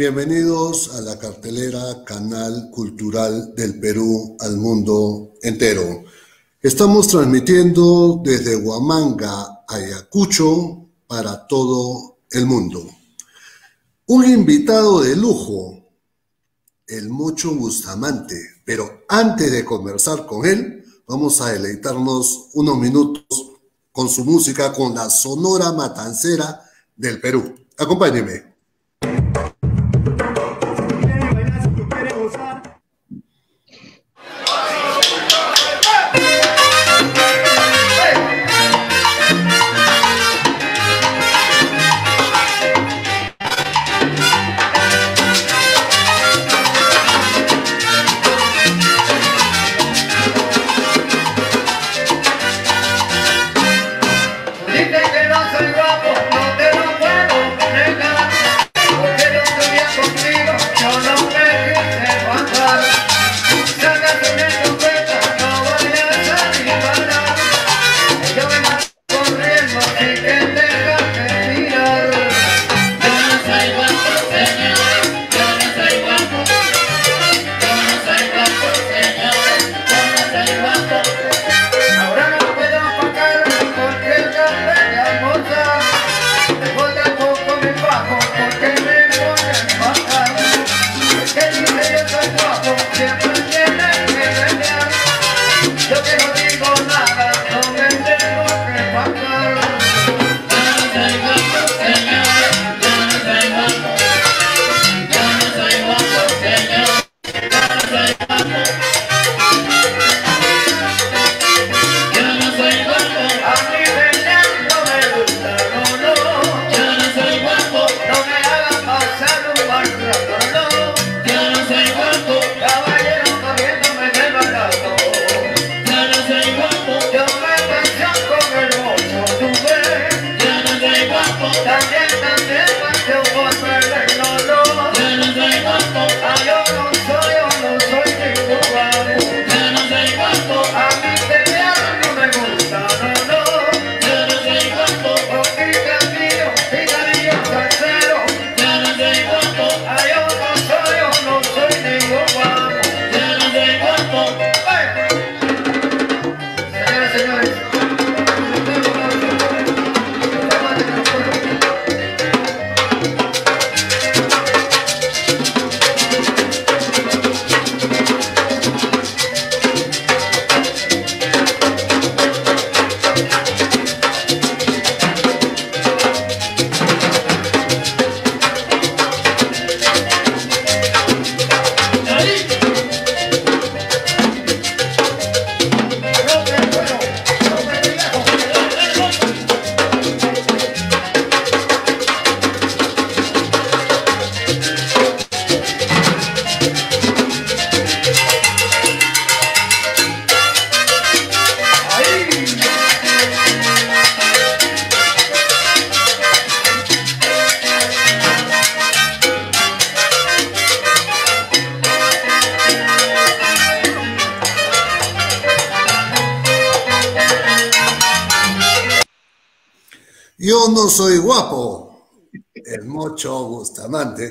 Bienvenidos a la cartelera Canal Cultural del Perú al mundo entero. Estamos transmitiendo desde Huamanga, Ayacucho, para todo el mundo. Un invitado de lujo, el Mocho Bustamante, pero antes de conversar con él, vamos a deleitarnos unos minutos con su música, con la Sonora Matancera del Perú. Acompáñeme.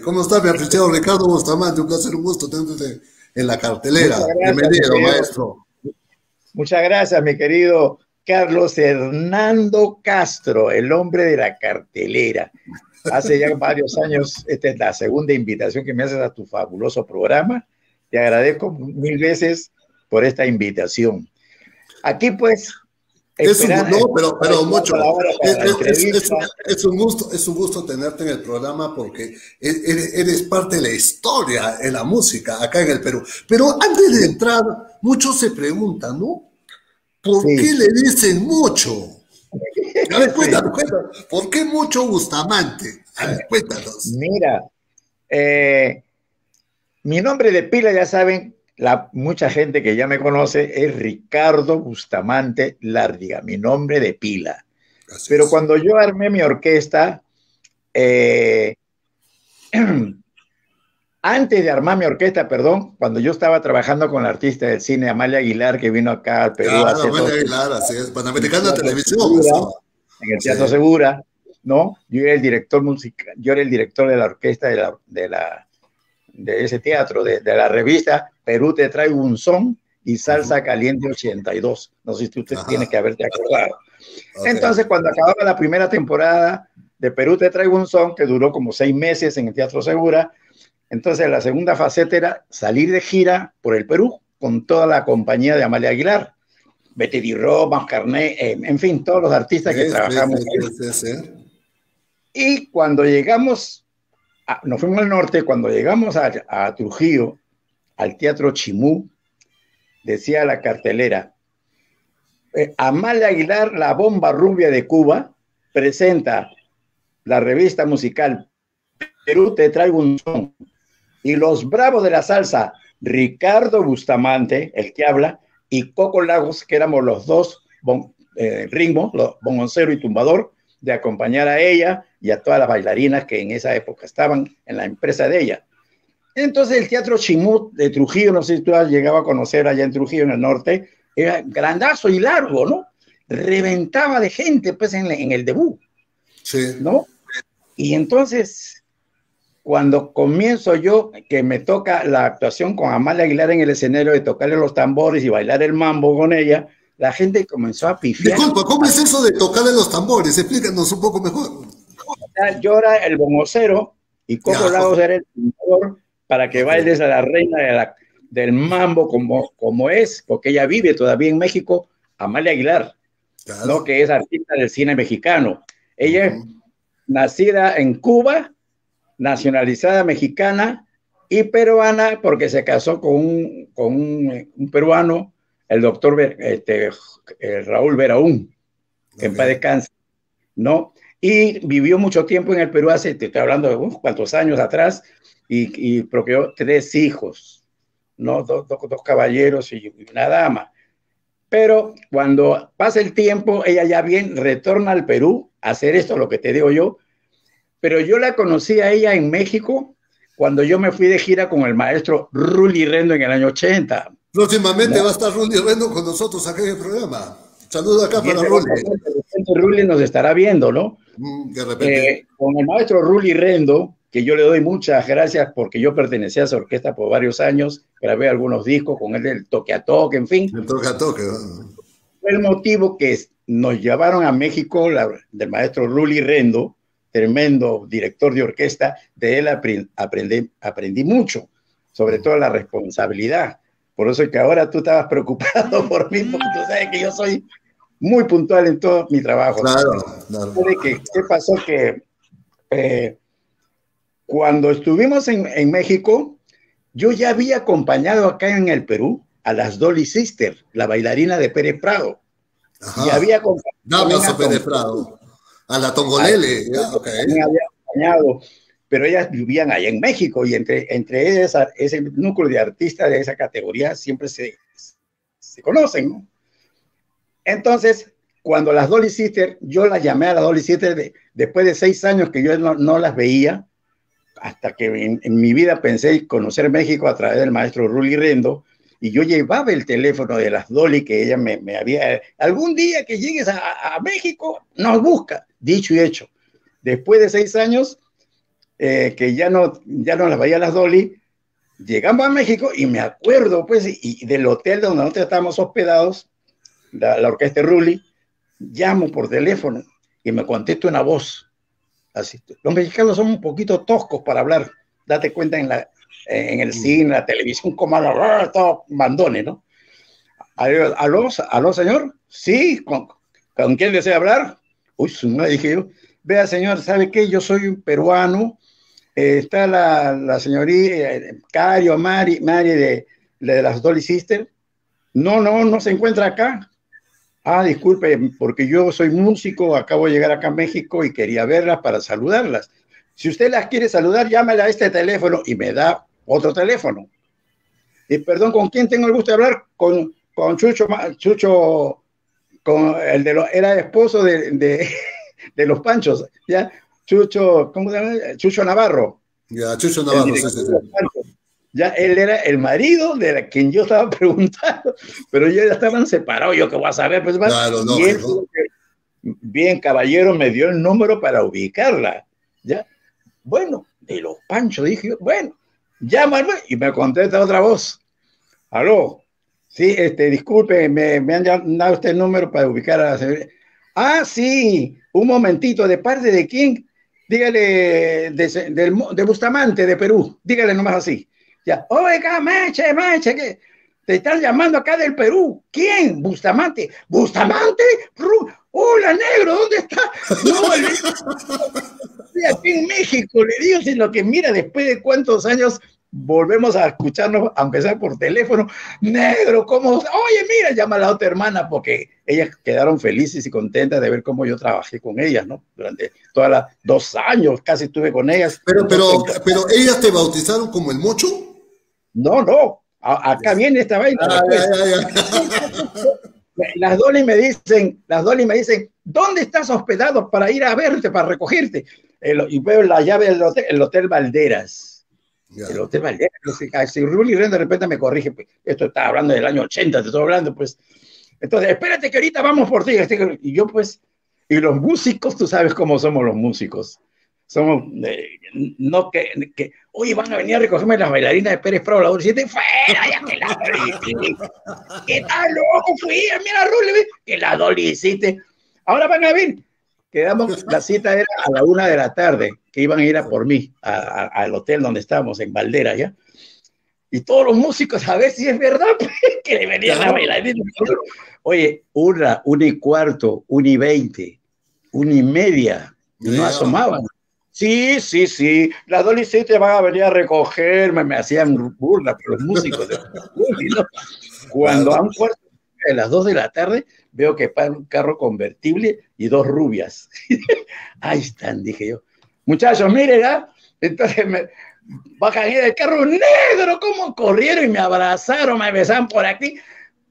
¿Cómo está, mi apreciado Ricardo Bustamante? Un placer, un gusto tenerte en la cartelera. Bienvenido, maestro. Muchas gracias, mi querido Carlos Hernando Castro, el hombre de la cartelera. Hace ya varios años, esta es la segunda invitación que me haces a tu fabuloso programa. Te agradezco mil veces por esta invitación. Aquí pues es un, no, pero, pero mucho. Es, un gusto, es un gusto tenerte en el programa porque eres, parte de la historia en la música acá en el Perú. Pero antes de entrar, muchos se preguntan, ¿no? ¿Por qué le dicen mucho? A ver, cuéntanos, cuéntanos. ¿Por qué mucho Bustamante? A ver, cuéntanos. Mira, eh, mi nombre de pila, ya saben, la, mucha gente que ya me conoce es Ricardo Bustamante Lárdiga, mi nombre de pila. Pero cuando yo armé mi orquesta, eh, antes de armar mi orquesta, perdón, cuando yo estaba trabajando con la artista del cine Amalia Aguilar, que vino acá al Perú. Amalia Aguilar, así es, Panamericana Televisión. en el Teatro Segura. ¿no? Yo era el director musical, yo era el director de la orquesta de, la, de, la, de ese teatro, de, de, la revista Perú te traigo un son y Salsa Caliente 82. No sé si usted tiene que haberte acordado. Entonces, cuando acababa la primera temporada de Perú te traigo un son, que duró como seis meses en el Teatro Segura, entonces la segunda faceta era salir de gira por el Perú con toda la compañía de Amalia Aguilar. Betty Di Roma, Carné, eh, en fin, todos los artistas que trabajamos. y cuando llegamos, nos fuimos al norte, cuando llegamos a, Trujillo, al Teatro Chimú, decía la cartelera, eh, Amalia Aguilar, la bomba rubia de Cuba, presenta la revista musical Perú te traigo un son. Y los bravos de la salsa, Ricardo Bustamante, el que habla, y Coco Lagos, que éramos los dos eh, los bongoncero y tumbador, de acompañar a ella y a todas las bailarinas que en esa época estaban en la empresa de ella. Entonces el Teatro Chimut de Trujillo, no sé si tú has llegado a conocer allá en Trujillo, en el norte, era grandazo y largo, ¿no? Reventaba de gente, pues, en, en el debut. Sí. ¿No? Y entonces cuando comienzo yo, que me toca la actuación con Amalia Aguilar en el escenario de tocarle los tambores y bailar el mambo con ella, la gente comenzó a pifiar. Disculpa, ¿cómo es eso de tocarle los tambores? Explícanos un poco mejor. Yo era el bomocero y Coco Lagos era el tambor para que bailes a la reina del mambo como, como es, porque ella vive todavía en México, Amalia Aguilar, ¿no? que es artista del cine mexicano. Ella es nacida en Cuba, nacionalizada mexicana y peruana porque se casó con un, con un, peruano, el doctor este, Raúl Veraún, que en paz descanse, ¿no? Y vivió mucho tiempo en el Perú, hace, te estoy hablando de unos cuantos años atrás, y, y procreó tres hijos, ¿no? Dos, dos, caballeros y una dama. Pero cuando pasa el tiempo, ella ya bien retorna al Perú a hacer esto, lo que te digo yo, pero yo la conocí a ella en México cuando yo me fui de gira con el maestro Rulli Rendo en el año 80. Próximamente va a estar Rulli Rendo con nosotros aquí en el programa. Saludos acá para nos estará viendo, ¿no? Mm, de repente. Eh, con el maestro Rulli Rendo, que yo le doy muchas gracias porque yo pertenecía a esa orquesta por varios años, grabé algunos discos con él del toque a toque, en fin. El toque a toque. Fue el motivo que nos llevaron a México del maestro Rulli Rendo, tremendo director de orquesta, de él aprendí, aprendí mucho, sobre todo la responsabilidad. Por eso es que ahora tú estabas preocupado por mí, porque tú sabes que yo soy muy puntual en todo mi trabajo. Claro, claro. ¿Qué, pasó? Que eh, cuando estuvimos en, en, México, yo ya había acompañado acá en el Perú a las Dolly Sisters, la bailarina de Pérez Prado. Y había acompañado. Pérez Prado. A la Tongolele. Me había acompañado, pero ellas vivían allá en México y entre, entre ellas, ese núcleo de artistas de esa categoría siempre se, se conocen, ¿no? Entonces, cuando las Dolly Sisters, yo las llamé a las Dolly Sisters después de seis años que yo no, no las veía, hasta que en, en, mi vida pensé conocer México a través del maestro Rulli Rendo, y yo llevaba el teléfono de las Dolly que ella me, me había... Algún día que llegues a, a, México, nos busca, dicho y hecho. Después de seis años, eh, que ya no, ya no las veía las Dolly, llegamos a México y me acuerdo, pues, y, del hotel donde nosotros estábamos hospedados, la, la orquesta Rulli, llamo por teléfono y me contesta una voz. Así, los mexicanos son un poquito toscos para hablar. Date cuenta en la, en el cine, la televisión, como a todo mandones, ¿no? ¿Aló, aló, señor? Sí, ¿con, ¿con quién desea hablar? Uy, madre, dije yo. Vea, señor, ¿sabe qué? Yo soy un peruano. Eh, está la, la señorita eh, Cario, Mari, Mari de, de las Dolly Sisters. No, no, no se encuentra acá. Ah, disculpe, porque yo soy músico, acabo de llegar acá a México y quería verlas para saludarlas. Si usted las quiere saludar, llámela a este teléfono y me da otro teléfono. Y perdón, ¿con quién tengo el gusto de hablar? Con, con Chucho, Chucho, con el de los, era esposo de, de, de, los Panchos, ¿ya? Chucho, ¿cómo se llama? Chucho Navarro. Ya, Chucho Navarro, Ya él era el marido de la quien yo estaba preguntando, pero ya estaban separados, yo que voy a saber, pues, claro, no, y, él bien caballero me dio el número para ubicarla, ¿ya? Bueno, de los panchos dije, bueno, llámame y me contesta otra voz. Aló, sí, este, disculpe, me, me han dado usted el número para ubicar a la señora. Ah, sí, un momentito, ¿de parte de quién? Dígale, de, de, Bustamante, de Perú, dígale nomás así. Ya, oiga, Meche, Meche, que te están llamando acá del Perú. ¿Quién? Bustamante. ¿Bustamante? Hola, negro, ¿dónde está? No, estoy aquí en México, le digo, sino que mira, después de cuántos años volvemos a escucharnos, aunque sea por teléfono, negro, ¿cómo? Oye, mira, llama a la otra hermana, porque ellas quedaron felices y contentas de ver cómo yo trabajé con ellas, ¿no? Durante todas las dos años casi estuve con ellas. Pero, pero, pero ellas te bautizaron como el mocho. No, no, acá viene esta vaina. Ah, las Dolly me dicen, las me dicen, ¿dónde estás hospedado para ir a verte, para recogerte? y veo la llave del hotel, el Hotel Valderas. El Hotel Valderas. Si Rulli de repente me corrige, pues, esto está hablando del año 80, te estoy hablando, pues. Entonces, espérate que ahorita vamos por ti. Este, y yo, pues, y los músicos, tú sabes cómo somos los músicos. Somos, eh, no que, que, oye, van a venir a recogerme las bailarinas de Pérez Prado, la fuera, ya que la ¿Qué tal, loco? Fui, mira, Rulli, que la Dolly hiciste. Ahora van a ver, Quedamos, la cita era a la una de la tarde, que iban a ir a por mí, al hotel donde estábamos, en Valdera, ¿ya? Y todos los músicos, a ver si es verdad, que le venían a bailar. Oye, una, una y cuarto, una y veinte, una y media, no asomaban. Sí, sí, sí, las te van a venir a recogerme, me hacían burla, pero los músicos. De... Cuando a un cuarto de las dos de la tarde, veo que para un carro convertible y dos rubias. Ahí están, dije yo. Muchachos, miren, ¿ah? Entonces me bajan del carro negro, ¿cómo corrieron y me abrazaron, me besan por aquí?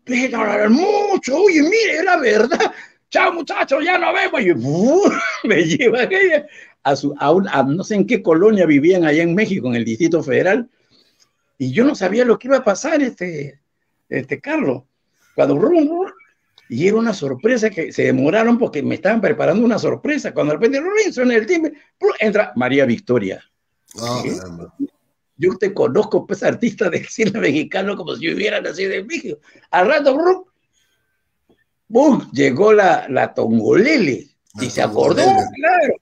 Pero mucho, oye, mire, la verdad. Chao, muchachos, ya nos vemos. Y me llevan a, su, a, un, a no sé en qué colonia vivían allá en México, en el Distrito Federal. Y yo no sabía lo que iba a pasar, este, este Carlos. Cuando y era una sorpresa que se demoraron porque me estaban preparando una sorpresa. Cuando de repente suena el timbre, entra María Victoria. Ah, yo te conozco, pues, artista de cine mexicano como si hubiera nacido en México. Al rato, ¡bum! llegó la, la Tongolele y se acordó, claro.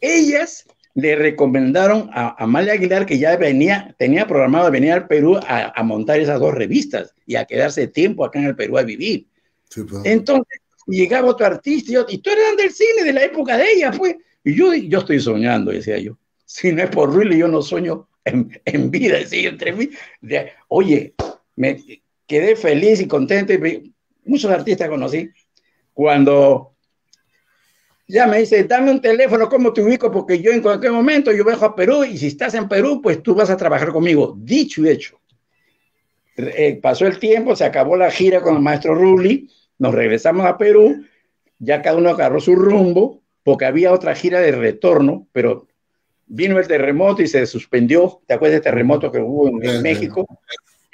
Ellas le recomendaron a Amalia Aguilar que ya venía, tenía programado venir al Perú a, a montar esas dos revistas y a quedarse tiempo acá en el Perú a vivir. Pues. Entonces llegaba otro artista y, y tú eras del cine de la época de ella, pues. Y yo, yo estoy soñando, decía yo. Si no es por Ruiz, yo no sueño en, vida, decía entre mí. oye, me quedé feliz y contento. Y muchos artistas conocí. Cuando ya me dice, dame un teléfono, ¿cómo te ubico? Porque yo en cualquier momento yo viajo a Perú y si estás en Perú, pues tú vas a trabajar conmigo. Dicho y hecho. Eh, pasó el tiempo, se acabó la gira con el maestro Rulli nos regresamos a Perú, ya cada uno agarró su rumbo, porque había otra gira de retorno, pero vino el terremoto y se suspendió, ¿te acuerdas del terremoto que hubo en, México?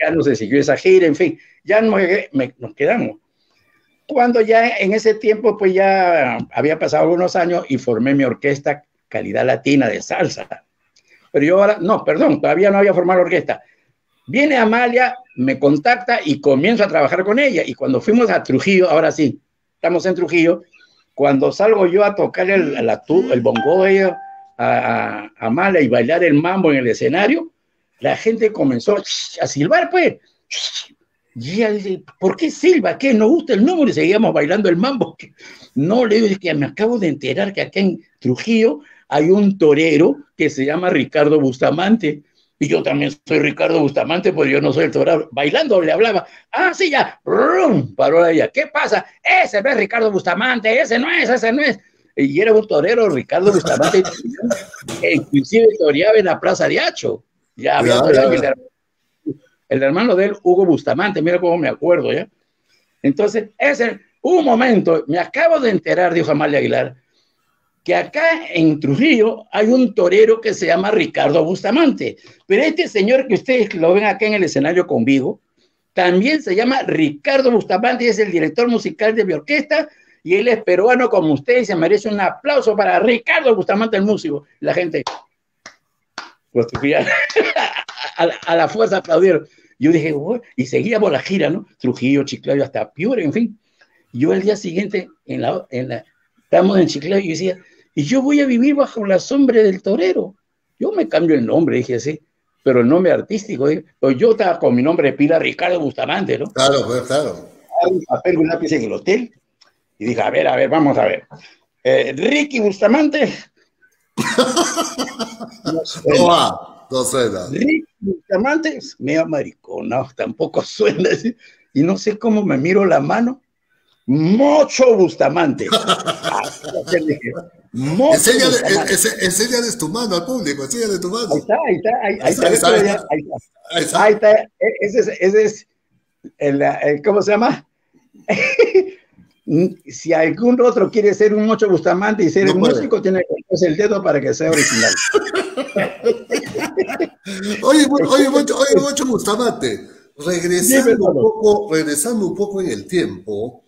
Ya no se siguió esa gira, en fin, ya nos, nos quedamos. Cuando ya en ese tiempo, pues ya había pasado algunos años y formé mi orquesta Calidad Latina de salsa. Pero yo ahora, no, perdón, todavía no había formado la orquesta. Viene Amalia, me contacta y comienzo a trabajar con ella. Y cuando fuimos a Trujillo, ahora sí, estamos en Trujillo, cuando salgo yo a tocar el, el bongo ella, a, Amalia y bailar el mambo en el escenario, la gente comenzó a silbar, pues. Y ella dice, ¿por qué silba? ¿Qué? ¿No gusta el número? Y seguíamos bailando el mambo. No, le digo, que me acabo de enterar que acá en Trujillo hay un torero que se llama Ricardo Bustamante y yo también soy Ricardo Bustamante, pues yo no soy el torero. Bailando le hablaba, ah, sí, ya, ¡rum! paró ella, ¿qué pasa? Ese no es Ricardo Bustamante, ese no es, ese no es. Y era un torero, Ricardo Bustamante, que inclusive toreaba en la Plaza de Hacho. Ya había el, hermano de él, Hugo Bustamante, mira cómo me acuerdo, ¿ya? Entonces, ese, un momento, me acabo de enterar, dijo Amalia Aguilar, que acá en Trujillo hay un torero que se llama Ricardo Bustamante, pero este señor que ustedes lo ven acá en el escenario conmigo, también se llama Ricardo Bustamante y es el director musical de mi orquesta y él es peruano como usted y se merece un aplauso para Ricardo Bustamante, el músico. La gente, pues, a, la, a la fuerza aplaudieron. Yo dije, y seguíamos la gira, ¿no? Trujillo, Chiclayo, hasta Piure, en fin. Yo el día siguiente, en la, en la, estábamos en Chiclayo y decía, y yo voy a vivir bajo la sombra del torero. Yo me cambio el nombre, dije así, pero el nombre artístico, pues yo estaba con mi nombre de pila Ricardo Bustamante, ¿no? Claro, pues, claro. Un papel, un lápiz en el hotel, y dije, a ver, a ver, vamos a ver. Eh, Ricky Bustamante. no, va, no suena. Ricky Bustamante, medio maricón, no, tampoco suena así. Y no sé cómo me miro la mano. Mocho Bustamante. Mocho enséñale, Bustamante. enséñales tu mano al público, tu mano. Ahí está, ahí está, ahí, ahí está, ahí está, ahí está. Ahí está. Ese es, ese es el, el, ¿cómo se llama? si algún otro quiere ser un Mocho Bustamante y ser no un músico, tiene que ponerse el dedo para que sea original. Oye, oye, Mocho, oye, Mocho Bustamante, regresando, un poco, regresando un poco en el tiempo,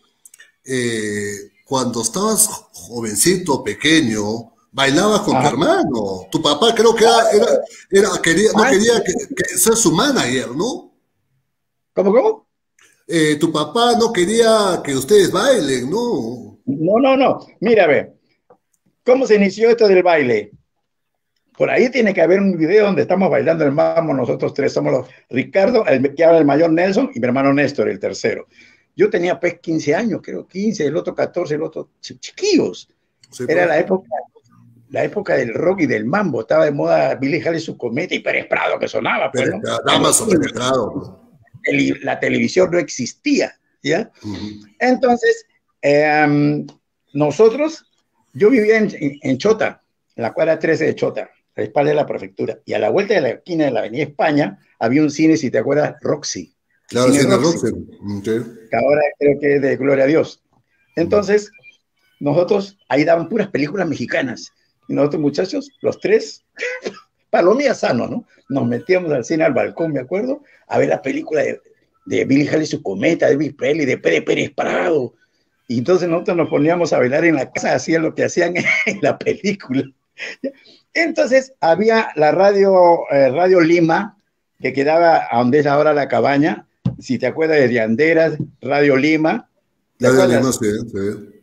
eh, cuando estabas jovencito, pequeño, bailabas con ah. tu hermano. Tu papá creo que era, era, era quería, no quería que, que ser su manager, ¿no? ¿Cómo, cómo? Eh, tu papá no quería que ustedes bailen, ¿no? No, no, no. Mira, ve, ¿cómo se inició esto del baile? Por ahí tiene que haber un video donde estamos bailando el mambo, nosotros tres somos los Ricardo, el que habla el mayor Nelson y mi hermano Néstor, el tercero. Yo tenía pues 15 años, creo, 15, el otro 14, el otro chiquillos. Sí, Era pues. la época, la época del rock y del mambo. Estaba de moda Billy Hall y su cometa y Pérez Prado que sonaba. Pues, ¿no? Pérez Prado la televisión no existía, ¿ya? Uh -huh. Entonces, eh, nosotros, yo vivía en, en, Chota, en la cuadra 13 de Chota, a la espalda de la prefectura, y a la vuelta de la esquina de la avenida España había un cine, si te acuerdas, Roxy. Claro, cine Roxy, Roxy. Okay. que ahora creo que es de Gloria a Dios. Entonces, nosotros ahí daban puras películas mexicanas, y nosotros muchachos, los tres, palomía sano, ¿no? Nos metíamos al cine al balcón, me acuerdo, a ver la película de, de Billy Hall y su cometa, de Elvis Presley, de Pérez Pérez Prado. Y entonces nosotros nos poníamos a bailar en la casa, hacían lo que hacían en la película. Entonces había la radio, eh, radio Lima, que quedaba a donde es ahora la cabaña, si te acuerdas de Dianderas, Radio Lima. Radio Lima, sí, sí.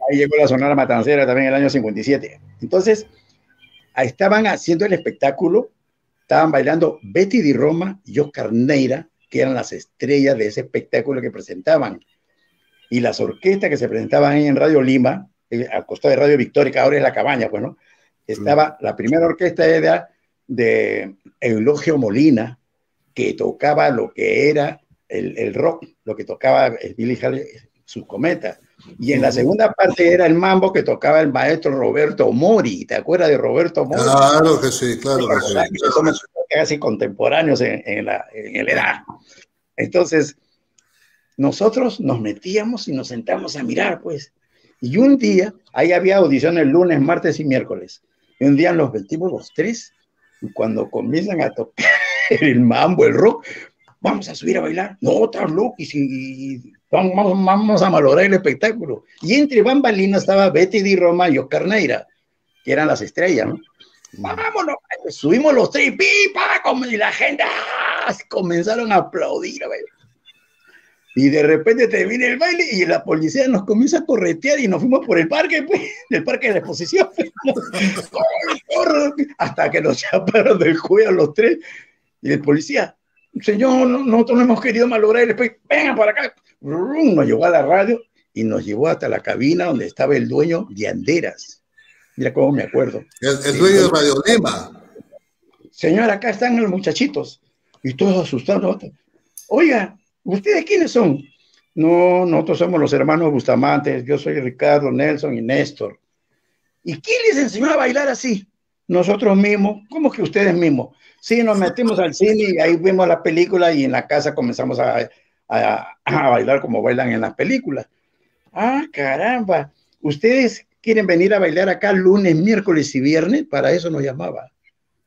Ahí llegó la Sonora Matancera también en el año 57. Entonces, estaban haciendo el espectáculo, estaban bailando Betty Di Roma y Oscar Neira, que eran las estrellas de ese espectáculo que presentaban. Y las orquestas que se presentaban ahí en Radio Lima, eh, al costado de Radio Victoria, que ahora es la cabaña, pues, ¿no? Estaba, la primera orquesta era de Eulogio Molina, que tocaba lo que era el, el rock, lo que tocaba el Billy Hall, sus cometas. Y en la segunda parte era el mambo que tocaba el maestro Roberto Mori. ¿Te acuerdas de Roberto Mori? Claro que sí, claro que sí. Somos casi contemporáneos en, en, la, en la edad. Entonces, nosotros nos metíamos y nos sentamos a mirar, pues. Y un día, ahí había audiciones lunes, martes y miércoles. Y un día nos metimos los tres. Y cuando comienzan a tocar el mambo, el rock, vamos a subir a bailar. No, estás loco. Y si Vamos, vamos, a malograr el espectáculo. Y entre bambalinas estaba Betty Di Roma y Oscar Neira, que eran las estrellas, ¿no? Vámonos, subimos los tres, pipa, y la gente ¡ah! comenzaron a aplaudir. Y de repente termina el baile y la policía nos comienza a corretear y nos fuimos por el parque, pues, del parque de la exposición. Hasta que nos chaparon del cuello los tres. Y el policía, señor, nosotros no hemos querido malograr el espectáculo, venga para acá nos llevó a la radio y nos llevó hasta la cabina donde estaba el dueño de Anderas. Mira cómo me acuerdo. El, el dueño de Radio Lima. Señor, acá están los muchachitos. Y todos asustados. Oiga, ¿ustedes quiénes son? No, nosotros somos los hermanos Bustamantes. Yo soy Ricardo, Nelson y Néstor. ¿Y quién les enseñó a bailar así? Nosotros mismos. ¿Cómo que ustedes mismos? Sí, nos metimos al cine y ahí vimos la película y en la casa comenzamos a, a, a, bailar como bailan en las películas. Ah, caramba, ustedes quieren venir a bailar acá lunes, miércoles y viernes, para eso nos llamaba.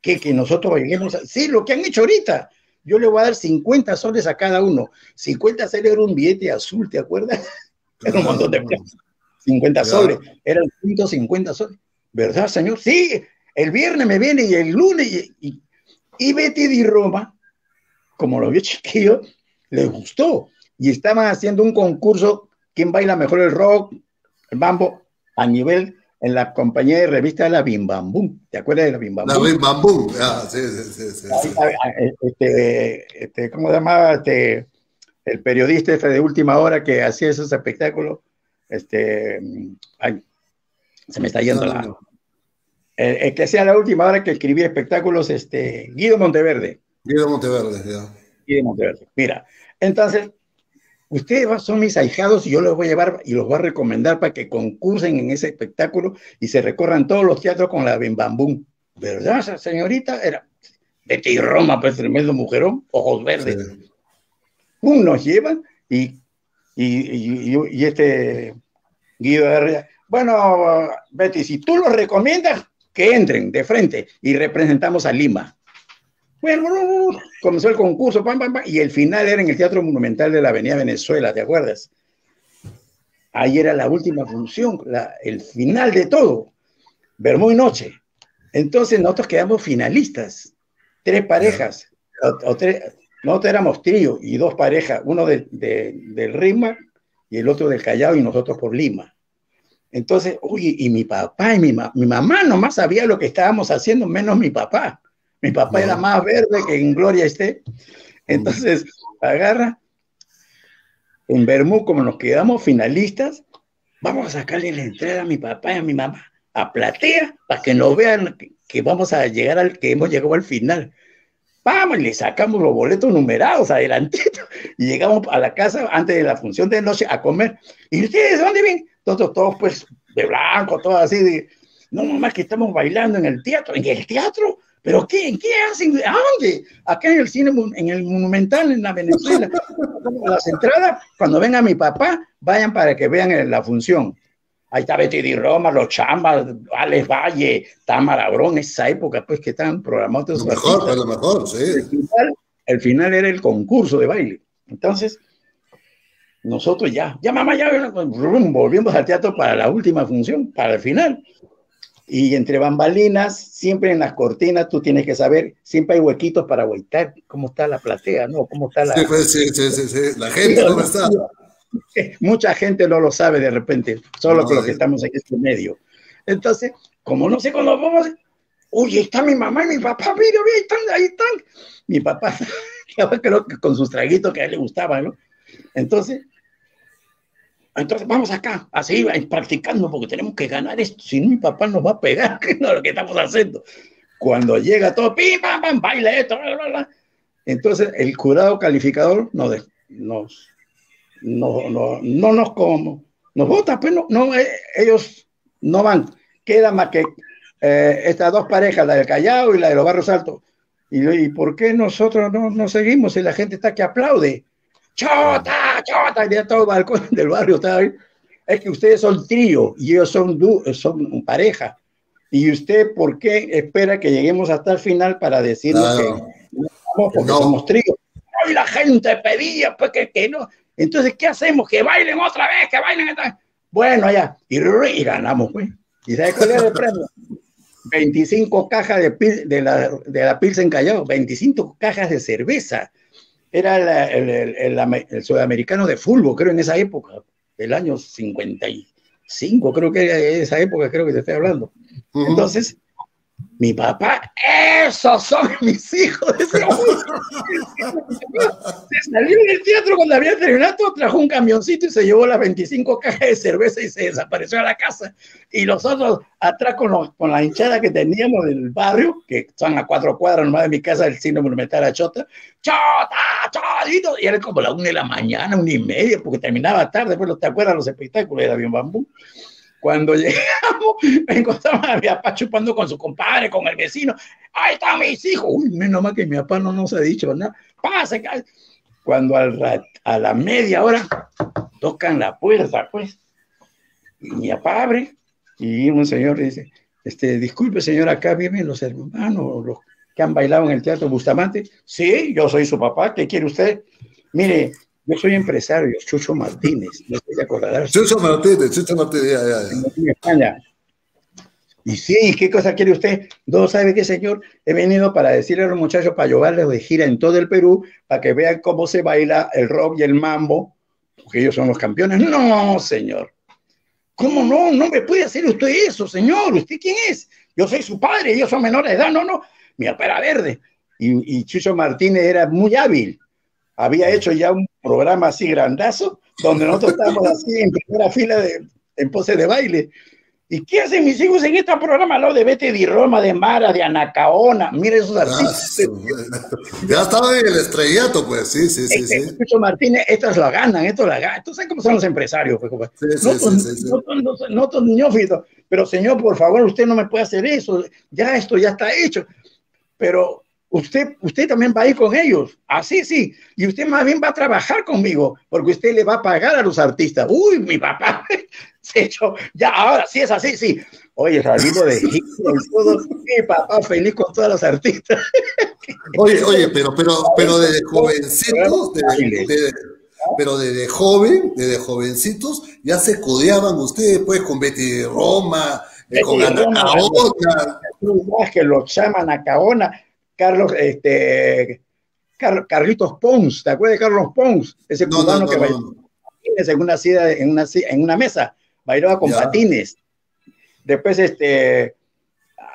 Que, que nosotros bailemos, sí, lo que han hecho ahorita. Yo le voy a dar 50 soles a cada uno. 50 soles era un billete azul, ¿te acuerdas? Era un montón de plata. 50 soles. Era el punto 50 soles. ¿Verdad, señor? Sí, el viernes me viene y el lunes. Y, y, Betty Di Roma, como lo vio chiquillo, le gustó. Y estaban haciendo un concurso, ¿quién baila mejor el rock, el bambo, a nivel en la compañía de revista La Bim Bam ¿Te acuerdas de La Bim Bam La Bim Bam ah, sí, sí, sí, este, este, ¿Cómo se llamaba? Este, el periodista este de última hora que hacía esos espectáculos. Este, ay, se me está yendo la. El, que hacía la última hora que escribía espectáculos, este, Guido Monteverde. Guido Monteverde, ya. Guido Monteverde. Mira, entonces, ustedes son mis ahijados y yo los voy a llevar y los voy a recomendar para que concursen en ese espectáculo y se recorran todos los teatros con la Bim ¿Verdad, esa señorita? Era Betty Roma, pues tremendo mujerón, ojos verdes. Uno nos lleva y, y, este Guido de bueno, Betty, si tú los recomiendas, que entren de frente y representamos a Lima. Bueno, comenzó el concurso, y el final era en el Teatro Monumental de la Avenida Venezuela, ¿te acuerdas? Ahí era la última función, el final de todo, muy Noche. Entonces nosotros quedamos finalistas, tres parejas, nosotros éramos trío y dos parejas, uno de, del Rima y el otro del Callao y nosotros por Lima. Entonces, uy, y mi papá y mi, mi mamá nomás sabía lo que estábamos haciendo, menos mi papá. Mi papá era más verde que en Gloria esté. Entonces, agarra, en Bermú, como nos quedamos finalistas, vamos a sacarle la entrada a mi papá y a mi mamá a platea para que nos vean que, vamos a llegar al que hemos llegado al final. Vamos, y le sacamos los boletos numerados adelantito y llegamos a la casa antes de la función de noche a comer. ¿Y ustedes dónde vienen? Todos, todos pues de blanco, todo así, de, no, más que estamos bailando en el teatro, en el teatro, pero ¿qué, qué hacen? ¿A dónde? Acá en el cine, en el Monumental, en la Venezuela. Las entradas, cuando venga mi papá, vayan para que vean la función. Ahí está Betty Di Roma, Los Chambas, Alex Valle, Tamara Brón, esa época, pues, que estaban programados. Lo mejor, lo mejor, sí. El final, el final era el concurso de baile. Entonces, nosotros ya, ya mamá, ya volvimos al teatro para la última función, para el final. Y entre bambalinas, siempre en las cortinas, tú tienes que saber, siempre hay huequitos para hueitar cómo está la platea, ¿no? ¿Cómo está la... Sí, pues, sí, sí, sí, la gente, ¿cómo está? Mucha gente no lo sabe de repente, solo con los que estamos en este medio. Entonces, como no sé cuándo vamos, uy, está mi mamá y mi papá, mira, ahí están, ahí están. Mi papá, creo que con sus traguitos que a él le gustaban, ¿no? Entonces, entonces vamos acá, así practicando porque tenemos que ganar esto, si no mi papá nos va a pegar, que no lo que estamos haciendo. Cuando llega todo, pim, pam, pam, baila esto, bla, bla, bla. Entonces el jurado calificador nos, nos, no, no, no nos como, nos vota, pues no, no eh, ellos no van, queda más que eh, estas dos parejas, la del Callao y la de los Barrios Altos. Y, ¿y por qué nosotros no, no seguimos si la gente está que aplaude? Chota, chota, y de todo el balcón del barrio está ahí. Es que ustedes son trío y ellos son, son pareja. ¿Y usted por qué espera que lleguemos hasta el final para decirnos que no, porque somos trío? Hoy la gente pedía pues, que, que, no. Entonces, ¿qué hacemos? Que bailen otra vez, que bailen otra Bueno, ya. Y, ganamos, pues. ¿Y sabe cuál es el premio? 25 cajas de, de, la, de la Pilsen Callao, 25 cajas de cerveza era el, sudamericano de fútbol, creo, en esa época, el año 55, creo que era esa época, creo que te estoy hablando. Entonces, mi papá, esos son mis hijos. Se salió del teatro cuando había terminado, trajo un camioncito y se llevó las 25 cajas de cerveza y se desapareció a la casa. Y nosotros atrás con, con la hinchada que teníamos del barrio, que son a cuatro cuadras nomás de mi casa, del cine monumental a Chota, Chota, Chotito, y era como la una de la mañana, una y media, porque terminaba tarde, pues te acuerdas los espectáculos, era bien bambú. Cuando llegamos, encontramos a mi papá chupando con su compadre, con el vecino. Ahí están mis hijos. Uy, menos mal que mi papá no nos ha dicho nada. Pase, cuando a la media hora tocan la puerta, pues, mi papá abre y un señor dice, este, disculpe señor, acá viven los hermanos, los que han bailado en el Teatro Bustamante. Sí, yo soy su papá, ¿qué quiere usted? Mire, Yo soy empresario, Chucho Martínez. No sé si Chucho Martínez, Chucho Martínez, ya, ya. En España. Y sí, ¿qué cosa quiere usted? No sabe qué, señor. He venido para decirle a los muchachos para llevarles de gira en todo el Perú para que vean cómo se baila el rock y el mambo, porque ellos son los campeones. No, señor. ¿Cómo no? No me puede hacer usted eso, señor. ¿Usted quién es? Yo soy su padre, ellos son menores de edad. No, no. Mi apera verde. Y, y Chucho Martínez era muy hábil. Había hecho ya un programa así grandazo, donde nosotros estábamos así en primera fila de, en pose de baile. ¿Y qué hacen mis hijos en este programa? Lo de Betty Di Roma, de Mara, de Anacaona. Mire esos artistas. ya estaba en el estrellato, pues, sí, sí, sí. sí. Escucho Martínez, estas la ganan, estos la ganan. ¿Tú sabes cómo son los empresarios? Pues, sí, sí, no, sí, sí, no, no, niños, pero señor, por favor, usted no me puede hacer eso. Ya esto ya está hecho. Pero usted, usted también va a ir con ellos. Así, sí. Y usted más bien va a trabajar conmigo, porque usted le va a pagar a los artistas. Uy, mi papá se echó. Ya, ahora sí es así, sí. Oye, saliendo de Egipto y todo, mi papá feliz con todos los artistas. Oye, oye, pero, pero, pero desde jovencitos, pero desde joven, desde jovencitos, ya se codeaban ustedes, pues, con Betty Roma, eh, con Anacaona. Que lo llaman Anacaona Carlos, este, Carlitos Pons, ¿te acuerdas de Carlos Pons? Ese cubano que bailó en una, en, una, en una mesa, bailaba con patines. Después, este,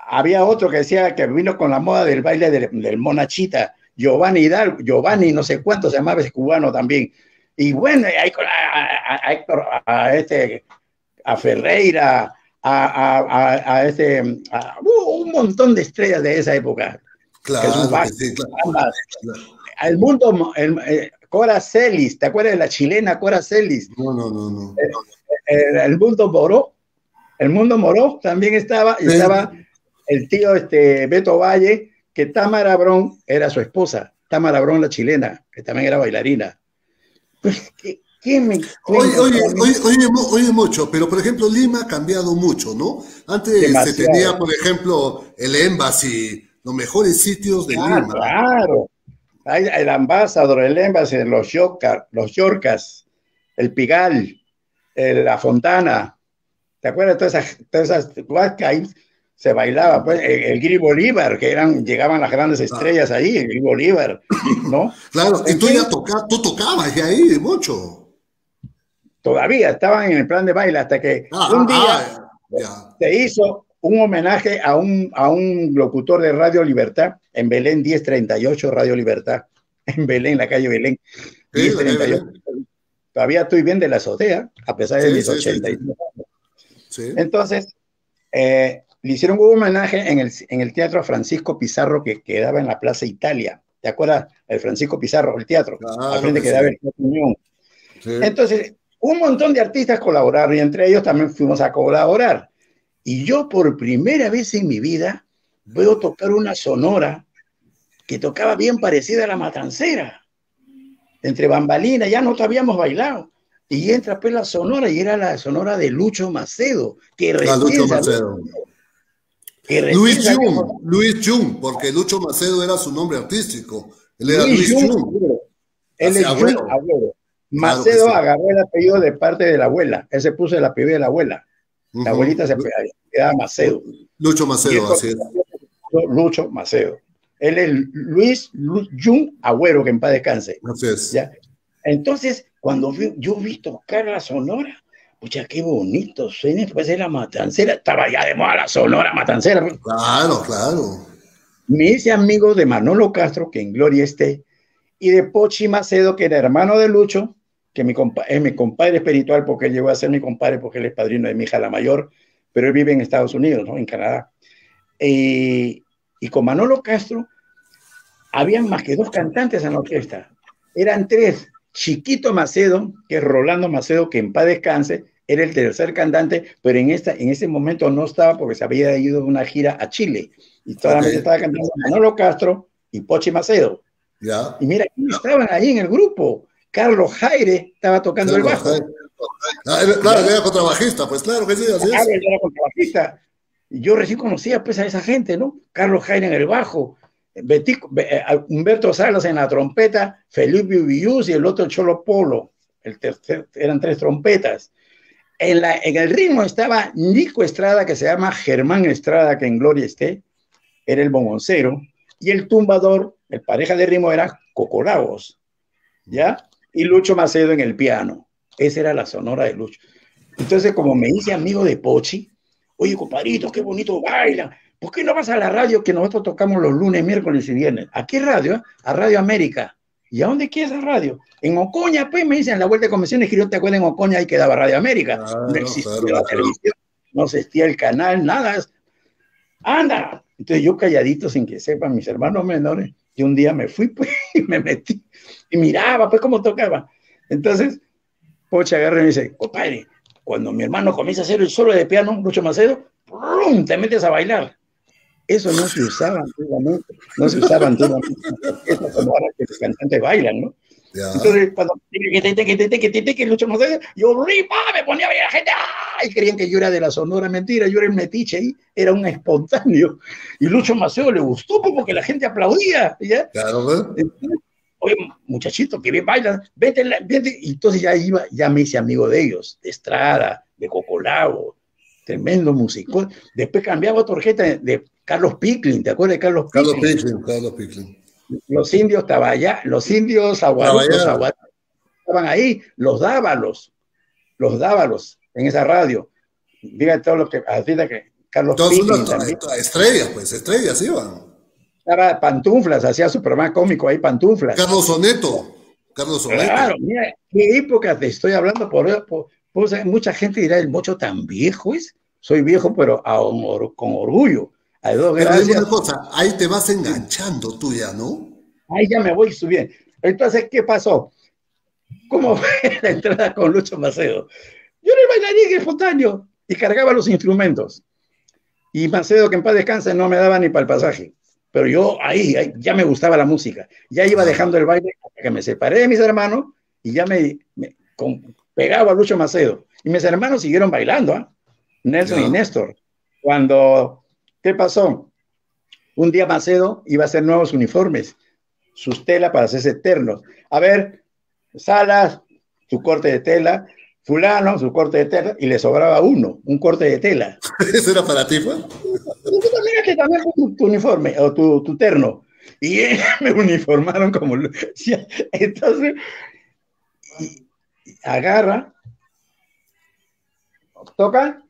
había otro que decía que vino con la moda del baile del, monachita, Giovanni Hidalgo, Giovanni no sé cuánto se llamaba ese cubano también. Y bueno, hay a, a, este, a Ferreira, a, a, este, un montón de estrellas de esa época. Claro, Al mundo, el, eh, Cora Celis, ¿te acuerdas de la chilena Cora Celis? No, no, no, no. El, mundo Moró, el mundo Moró también estaba, y estaba el tío este, Beto Valle, que Tamara Brón era su esposa, Tamara Brón la chilena, que también era bailarina. Pues, ¿qué, me, oye, oye, oye, oye, mucho, pero por ejemplo Lima ha cambiado mucho, ¿no? Antes se tenía, por ejemplo, el Embassy, los mejores sitios de ah, Lima. Claro, hay el Ambassador, el Embassy, los, Yorcas, los Yorcas, el Pigal, la Fontana. ¿Te acuerdas de todas esas, todas esas que ahí se bailaba? Pues, el, Gri Bolívar, que eran, llegaban las grandes ah. estrellas ahí, el Gri Bolívar, ¿no? claro, y tú ya tocabas, tú tocabas ya ahí mucho. Todavía estaban en el plan de baile hasta que ah, un día se hizo un homenaje a un, a un locutor de Radio Libertad en Belén 1038, Radio Libertad, en Belén, la calle Belén. 1038. Todavía estoy bien de la azotea, a pesar de mis 80 Entonces, eh, le hicieron un homenaje en el, en el Teatro Francisco Pizarro que quedaba en la Plaza Italia. ¿Te acuerdas? El Francisco Pizarro, el teatro. Claro frente quedaba el Unión. Entonces, un montón de artistas colaboraron y entre ellos también fuimos a colaborar. Y yo por primera vez en mi vida veo tocar una sonora que tocaba bien parecida a la matancera. Entre bambalinas, ya no habíamos bailado. Y entra pues la sonora y era la sonora de Lucho Macedo. Que la Lucho Macedo. Luis Jung, Luis Jung, porque Lucho Macedo era su nombre artístico. Él era Luis, Jung. Él es abuelo. Macedo agarró el apellido de parte de la abuela. Él se puso el apellido de la abuela. La abuelita se quedaba Macedo. Lucho Macedo, así es. Lucho Macedo. Él es Luis Jun Agüero, que en paz descanse. Así es. ¿Ya? Entonces, cuando yo vi tocar la sonora, pucha, qué bonito suena, después de la matancera, estaba ya de moda la sonora matancera. Claro, claro. Me hice amigo de Manolo Castro, que en gloria esté, y de Pochi Macedo, que era hermano de Lucho, que mi es mi compadre espiritual porque él llegó a ser mi compadre porque él es padrino de mi hija la mayor, pero él vive en Estados Unidos, ¿no? en Canadá. y con Manolo Castro habían más que dos cantantes en la orquesta. Eran tres. Chiquito Macedo, que es Rolando Macedo, que en paz descanse, era el tercer cantante, pero en, esta, en ese momento no estaba porque se había ido de una gira a Chile. Y solamente estaba cantando Manolo Castro y Pochi Macedo. Ya. Y mira, estaban ahí en el grupo. Carlos Jaire estaba tocando el bajo. Ah, claro, era contrabajista, pues claro que sí, así claro, era contrabajista. Y yo recién conocía pues a esa gente, ¿no? Carlos Jaire en el bajo, eh, Humberto Salas en la trompeta, Felipe Ubius y el otro Cholo Polo. El tercer, eran tres trompetas. En, la, en el ritmo estaba Nico Estrada, que se llama Germán Estrada, que en gloria esté, era el bomoncero, y el tumbador, el pareja de ritmo era Cocolagos, ¿ya? Y Lucho Macedo en el piano. Esa era la sonora de Lucho. Entonces, como me hice amigo de Pochi, oye, compadrito, qué bonito baila. ¿Por qué no vas a la radio que nosotros tocamos los lunes, miércoles y viernes? ¿A qué radio? A Radio América. ¿Y a dónde quieres esa radio? En Ocoña, pues me dicen, en la vuelta de convenciones, que yo te acuerdo en Ocoña, ahí quedaba Radio América. no existía la televisión, no existía el canal, nada. Anda. Entonces yo calladito, sin que sepan mis hermanos menores, y un día me fui, pues, y me metí, y miraba, pues, cómo tocaba. Entonces, Pocha agarra y me dice, compadre, cuando mi hermano comienza a hacer el solo de piano, Lucho Macedo, ¡pum! te metes a bailar. Eso no se usaba antiguamente, no se usaba antiguamente. Eso como ahora que los cantantes bailan, ¿no? Entonces, cuando que Lucho Macedo, yo me ponía a ver a la gente, ¡ay! Creían que yo era de la Sonora, mentira, yo era el metiche ahí, era un espontáneo. Y Lucho Macedo le gustó pues, porque la gente aplaudía, ¿ya? Claro, oye, muchachito, que bien bailan, vete, vete. Y entonces ya iba, ya me hice amigo de ellos, de Estrada, de Cocolao, tremendo músico. Después cambiaba tarjeta de, Carlos Picklin, ¿te acuerdas de Carlos Picklin? Carlos Picklin, Carlos Picklin. Los indios estaban allá, los indios aguarucos estaban ahí, los dávalos, los dávalos en esa radio. Diga todo lo que, así que Carlos Picklin. Estrellas, pues, estrellas iban. Estaba Pantuflas, hacía su programa cómico ahí, Pantuflas. Carlos Soneto. Carlos Soneto. Claro, mira, qué época te estoy hablando, por, por, mucha gente dirá, el mocho tan viejo es. Soy viejo, pero con orgullo. Dos gracias. cosa, ahí te vas enganchando tú ya, ¿no? Ahí ya me voy subiendo. Entonces, ¿qué pasó? ¿Cómo fue la entrada con Lucho Macedo? Yo era el bailarín espontáneo y cargaba los instrumentos. Y Macedo, que en paz descanse, no me daba ni para el pasaje. Pero yo ahí, ya me gustaba la música. Ya iba dejando el baile hasta que me separé de mis hermanos y ya me, pegaba a Lucho Macedo. Y mis hermanos siguieron bailando, ¿ah? Nelson y Néstor. Cuando, ¿qué pasó? Un día Macedo iba a hacer nuevos uniformes, sus telas para hacerse eternos. A ver, Salas, su corte de tela, fulano, su corte de tela, y le sobraba uno, un corte de tela. ¿Eso era para ti, fue? Que también tu, uniforme o tu, tu terno. Y me uniformaron como... Entonces, agarra, toca.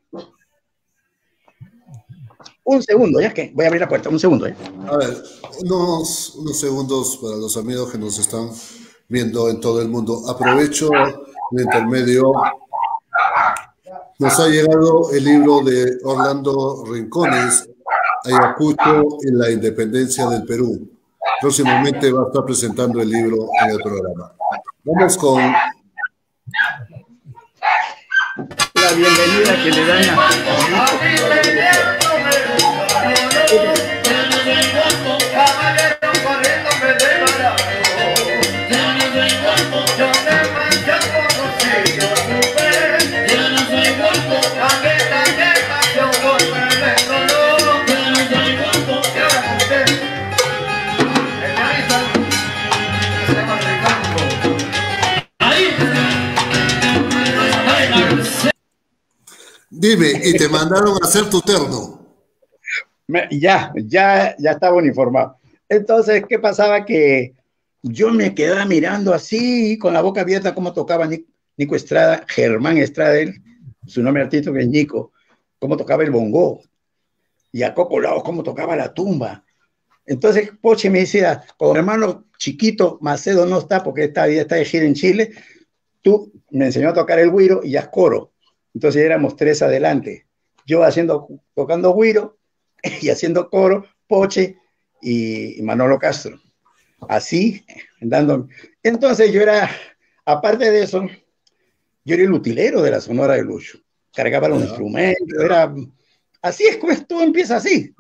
Un segundo, ya que voy a abrir la puerta, un segundo. ¿eh? A ver, unos, unos segundos para los amigos que nos están viendo en todo el mundo. Aprovecho el intermedio nos ha llegado el libro de Orlando Rincones, Ayacucho y la independencia del Perú. Próximamente va a estar presentando el libro en el programa. Vamos con la bienvenida que le dan a... Dime, ¿y te mandaron a hacer tu terno? ya, ya, ya estaba uniformado. Entonces, ¿qué pasaba? Que yo me quedaba mirando así, con la boca abierta, cómo tocaba Nico Estrada, Germán Estrada, su nombre artístico es Nico, cómo tocaba el bongo. Y a Coco Laos, cómo tocaba la tumba. Entonces, Poche me decía, como hermano chiquito, Macedo no está porque está, está de gira en Chile, tú me enseñó a tocar el güiro y ya coro. Entonces éramos tres adelante. Yo haciendo, tocando guiro y haciendo coro, Poche y, Manolo Castro. Así, dando. Entonces yo era, aparte de eso, yo era el utilero de la Sonora de Lucho. Cargaba los instrumentos, era. Así es, pues todo empieza así.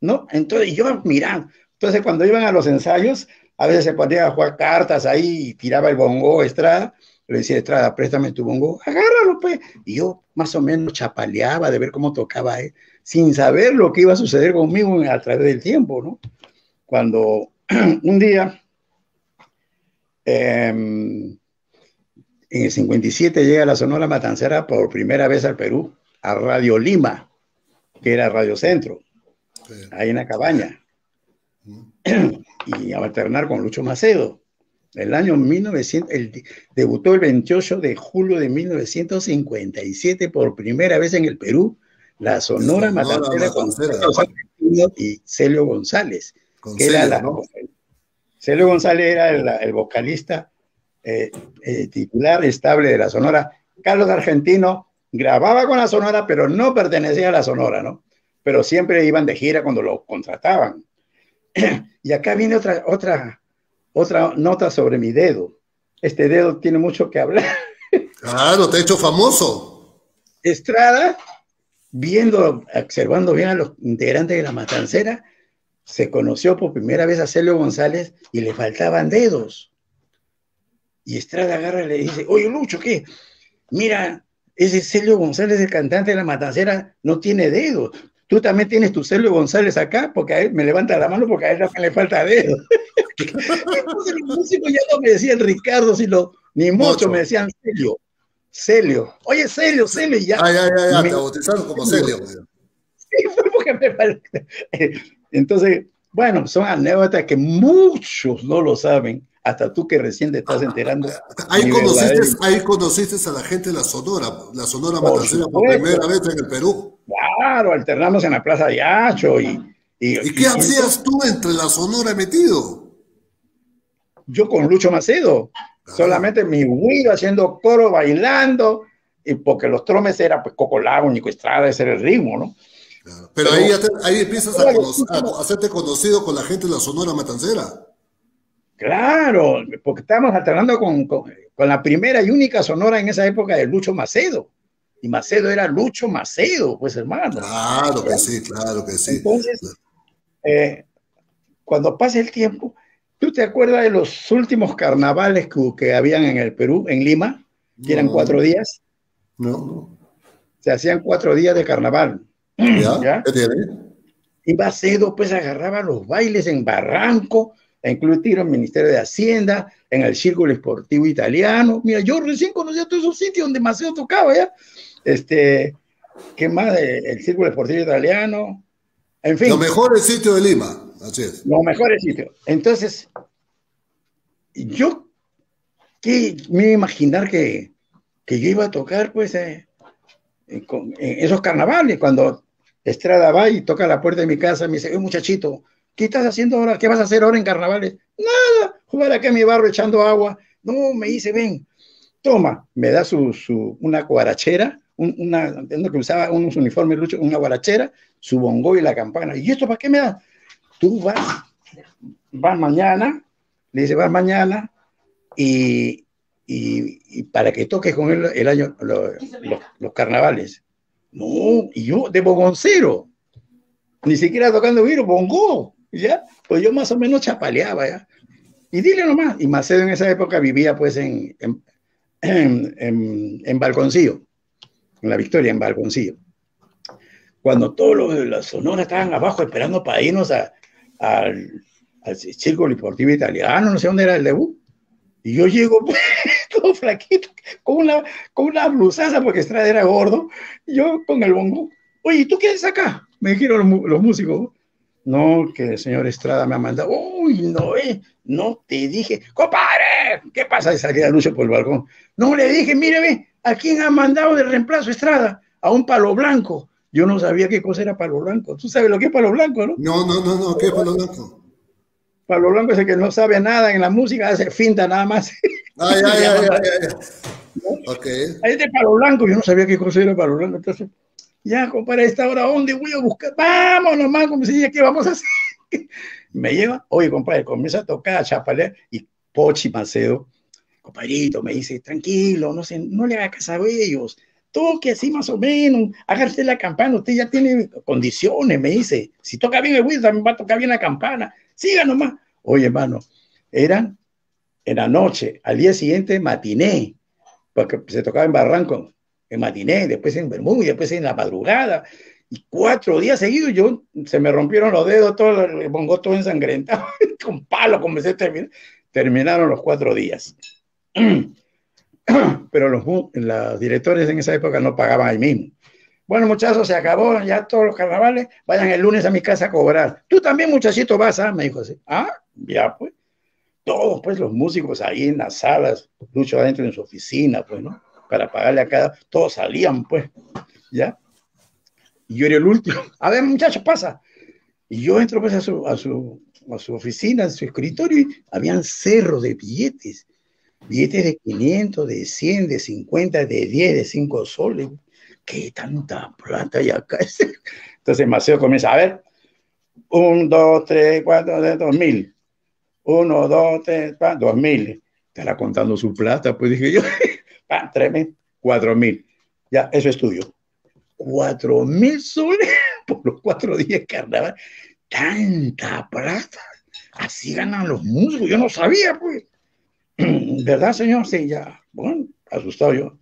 ¿No? Entonces yo mirando. Entonces cuando iban a los ensayos, a veces se ponían a jugar cartas ahí y tiraba el bongo Estrada le decía Estrada, préstame tu bongo, agárralo, pues. Y yo más o menos chapaleaba de ver cómo tocaba él. sin saber lo que iba a suceder conmigo a través del tiempo, ¿no? Cuando un día, em, en el 57 llega la Sonora Matancera por primera vez al Perú, a Radio Lima, que era Radio Centro, ahí en la cabaña, y a alternar con Lucho Macedo. El año 1900, debutó el 28 de julio de 1957 por primera vez en el Perú, la Sonora, Matancera, con y Celio González. Celio, González era el, vocalista eh, eh, titular estable de la Sonora. Carlos Argentino grababa con la Sonora, pero no pertenecía a la Sonora, ¿no? Pero siempre iban de gira cuando lo contrataban. y acá viene otra, otra, otra nota sobre mi dedo. Este dedo tiene mucho que hablar. Claro, te ha hecho famoso. Estrada, viendo, observando bien a los integrantes de la matancera, se conoció por primera vez a Celio González y le faltaban dedos. Y Estrada agarra y le dice, oye Lucho, ¿qué? Mira, ese Celio González, el cantante de la matancera, no tiene dedos. Tú también tienes tu Celio González acá, porque a él me levanta la mano porque a él le falta dedos. Entonces los músicos ya no me decían Ricardo, sino, ni mucho, me decían Celio. Celio. Oye, Celio, Celio, ya. Ay, ay, ay, te bautizaron como Celio. Sí, fue porque me. Entonces, bueno, son anécdotas que muchos no lo saben, hasta tú que recién te estás enterando. Ahí conociste, ahí conociste a la gente de la Sonora, la Sonora Matancera por primera vez en el Perú. Claro, alternamos en la Plaza de Hacho y... ¿Y, qué hacías tú entre la Sonora metido? Yo con Lucho Macedo, solamente mi ruido haciendo coro, bailando, y porque los tromes eran pues Coco Lago, Nico Estrada, ese era el ritmo, ¿no? Pero, ahí, ahí empiezas a, hacerte conocido con la gente de la Sonora Matancera. Claro, porque estábamos alternando con, con, la primera y única sonora en esa época de Lucho Macedo. Y Macedo era Lucho Macedo, pues hermano. Claro que sí, claro que sí. Entonces, eh, cuando pasa el tiempo, ¿tú te acuerdas de los últimos carnavales que, que habían en el Perú, en Lima? Que eran cuatro días. No, no. Se hacían cuatro días de carnaval. ¿Ya? Y Bacedo pues agarraba los bailes en Barranco, incluir en el Ministerio de Hacienda, en el Círculo Esportivo Italiano. Mira, yo recién conocía todos esos sitios donde Bacedo tocaba, ¿ya? Este, ¿qué más? El Círculo Esportivo Italiano. En fin. Los mejores sitios de Lima, así es. Los mejores sitios. Entonces, yo que me iba a imaginar que, que yo iba a tocar, pues, eh, en, esos carnavales, cuando Estrada va y toca la puerta de mi casa, me dice, muchachito, ¿qué estás haciendo ahora? ¿Qué vas a hacer ahora en carnavales? Nada, jugar aquí en mi barro echando agua. No, me dice, ven, toma, me da su, su una guarachera, una, que usaba unos uniformes lucho, una guarachera, su bongo y la campana. ¿Y esto para qué me da? Tú vas, vas mañana, le dice, vas mañana y, y, para que toques con él el año, los carnavales. No, y yo de bogoncero, ni siquiera tocando vino, bongo, ¿ya? Pues yo más o menos chapaleaba, ¿ya? Y dile nomás, y Macedo en esa época vivía pues en, en, en, Balconcillo, en la Victoria, en Balconcillo. Cuando todos los de la estaban abajo esperando para irnos a, al, al Círculo Deportivo Italiano, no sé dónde era el debut, y yo llego pues, todo flaquito, con una, con una blusaza, porque Estrada era gordo, y yo con el bongo. Oye, ¿tú qué haces acá? Me dijeron los, músicos. No, que el señor Estrada me ha mandado. Uy, no, eh, no te dije, compadre, ¿qué pasa? Y salía Lucho por el balcón. No le dije, míreme, ¿a quién ha mandado de reemplazo Estrada? A un palo blanco. Yo no sabía qué cosa era palo blanco. ¿Tú sabes lo que es palo blanco, no? No, no, no, no, ¿qué es palo blanco? Pablo Blanco es el que no sabe nada en la música, hace finta nada más. Ay, ay, ay, ay, Okay. Ahí de Palo Blanco, yo no sabía qué cosa era Palo Blanco, entonces, ya, compadre, esta hora, ¿dónde voy a buscar? Vamos nomás, como ¿qué vamos a hacer? me lleva, oye, compadre, comienza a tocar, a chapalear, y Pochi Macedo, compadrito, me dice, tranquilo, no, se, no le haga caso a ellos, toque así más o menos, hágase la campana, usted ya tiene condiciones, me dice, si toca bien el Wii, también va a tocar bien la campana, siga nomás. Oye, hermano, eran en la noche, al día siguiente matiné, porque se tocaba en Barranco, en matiné, después en Bermuda, después en la madrugada, Y cuatro días seguidos yo se me rompieron los dedos, todo el bongo todo ensangrentado, con palo comencé a terminar. Terminaron los cuatro días. Pero los, directores en esa época no pagaban ahí mismo. Bueno, muchachos, se acabó ya todos los carnavales, vayan el lunes a mi casa a cobrar. Tú también, muchachito, vas, ¿ah? Me dijo así. Ah, ya, pues. Todos, pues, los músicos ahí en las salas, Lucho adentro en su oficina, pues, ¿no? Para pagarle a cada, todos salían, pues, ¿ya? Y yo era el último. A ver, muchachos, pasa. Y yo entro, pues, a su, a su, a su oficina, a su escritorio, y habían cerros de billetes. Billetes de 500, de 100, de 50, de 10, de 5 soles. ¿Qué tanta plata hay acá? Entonces Maceo comienza, a ver, un, dos, tres, cuatro, dos mil. Uno, dos, tres, cuatro, dos mil. Estará contando su plata, pues dije yo, tres mil, cuatro mil. Ya, eso es tuyo. Cuatro mil soles por los cuatro días carnaval. Tanta plata. Así ganan los músicos. Yo no sabía, pues. ¿Verdad, señor? Sí, ya. Bueno, asustado yo.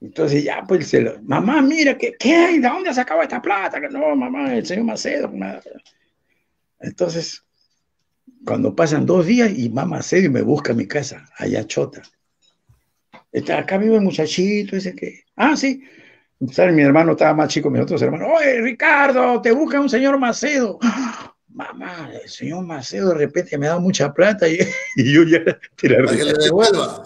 Entonces ya, pues, se lo, mamá, mira, ¿qué, ¿qué hay? ¿De dónde sacaba esta plata? No, mamá, el señor Macedo. Entonces, cuando pasan dos días y mamá Macedo me busca a mi casa, allá Chota. Está, acá vive el muchachito ese que... Ah, sí. ¿Sabes? Mi hermano estaba más chico, mis otros hermanos. Oye, Ricardo, te busca un señor Macedo. Mamá, el señor Macedo de repente me da mucha plata y, yo ya... Para que le devuelva.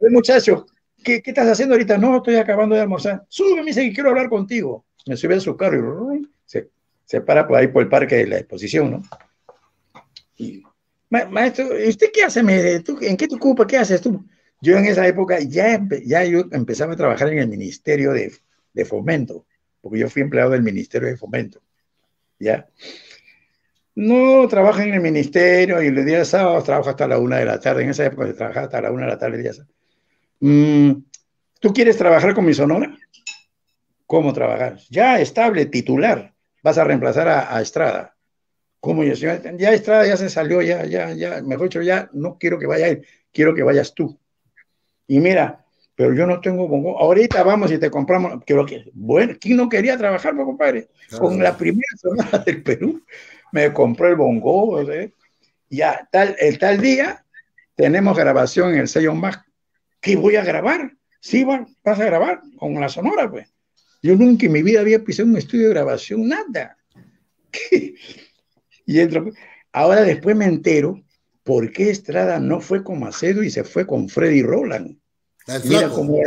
El muchacho, ¿Qué, estás haciendo ahorita? No, estoy acabando de almorzar. Sube, me dice que quiero hablar contigo. Me sube a su carro y se, se para por ahí por el parque de la exposición, ¿no? Y, maestro, ¿usted qué hace? ¿En qué te ocupas? ¿Qué haces tú? Yo en esa época ya, ya yo empezaba a trabajar en el Ministerio de, de Fomento, porque yo fui empleado del Ministerio de Fomento. ¿Ya? No trabajo en el ministerio y los días sábados trabajo hasta la una de la tarde. En esa época se trabajaba hasta la una de la tarde. Días Mm, ¿Tú quieres trabajar con mi Sonora? ¿Cómo trabajar? Ya estable, titular. Vas a reemplazar a, Estrada. ¿Cómo yo? Ya Estrada ya se salió, ya, ya, ya. Mejor dicho, ya no quiero que vaya él, quiero que vayas tú. Y mira, pero yo no tengo bongo. Ahorita vamos y te compramos. Que, bueno, ¿quién no quería trabajar, pues, compadre? Con la primera sonora del Perú. Me compró el bongo. Ya, tal, el tal día tenemos grabación en el sello Mac ¿qué voy a grabar? Sí, vas a grabar con la sonora, pues. Yo nunca en mi vida había pisado un estudio de grabación, nada. y entro, ahora después me entero por qué Estrada no fue con Macedo y se fue con Freddy Roland. Mira cómo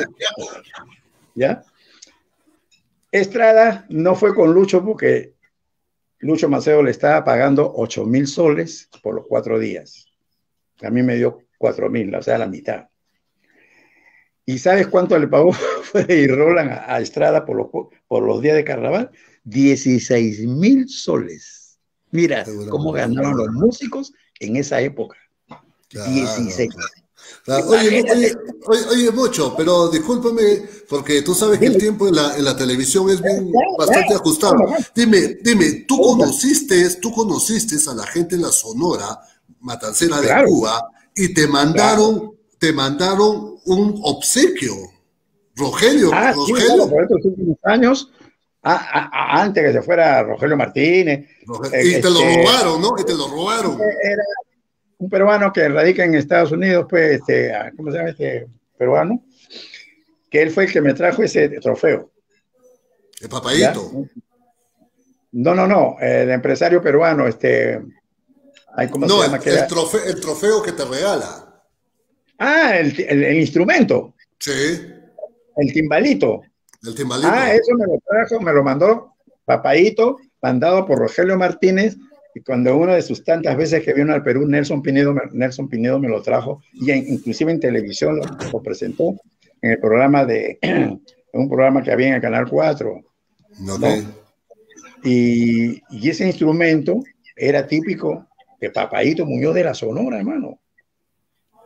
¿Ya? Estrada no fue con Lucho porque Lucho Macedo le estaba pagando 8 mil soles por los cuatro días. A mí me dio 4 mil, o sea, la mitad. ¿Y sabes cuánto le pagó Freddy Roland a, Estrada por los, por los días de carnaval? 16 mil soles. Mira cómo ganaron los músicos en esa época. 16. Oye, oye, mucho, pero discúlpame, porque tú sabes que el tiempo en la, en la televisión es bien, bastante ajustado. Dime, dime, ¿tú conociste, tú conociste a la gente en la Sonora, Matancera de Cuba, y te mandaron, te mandaron un obsequio. Rogelio, ah, Rogelio. por estos últimos años, antes que se fuera Rogelio Martínez. Eh, y te lo este, robaron, ¿no? Y te lo robaron. Era un peruano que radica en Estados Unidos, pues, este, ah, ¿cómo se llama este peruano? Que él fue el que me trajo ese trofeo. El papayito. No, no, no, el empresario peruano, este. ¿cómo no, se llama? El, trofeo, el trofeo que te regala. Ah, el, el, instrumento. Sí. El timbalito. El timbalito. Ah, eso me lo trajo, me lo mandó Papaito, mandado por Rogelio Martínez, y cuando una de sus tantas veces que vino al Perú, Nelson Pinedo, Nelson Pinedo me lo trajo, y inclusive en televisión lo, presentó, en el programa de, un programa que había en el Canal 4. ¿no? Y, y, ese instrumento era típico de Papaito Muñoz de la Sonora, hermano.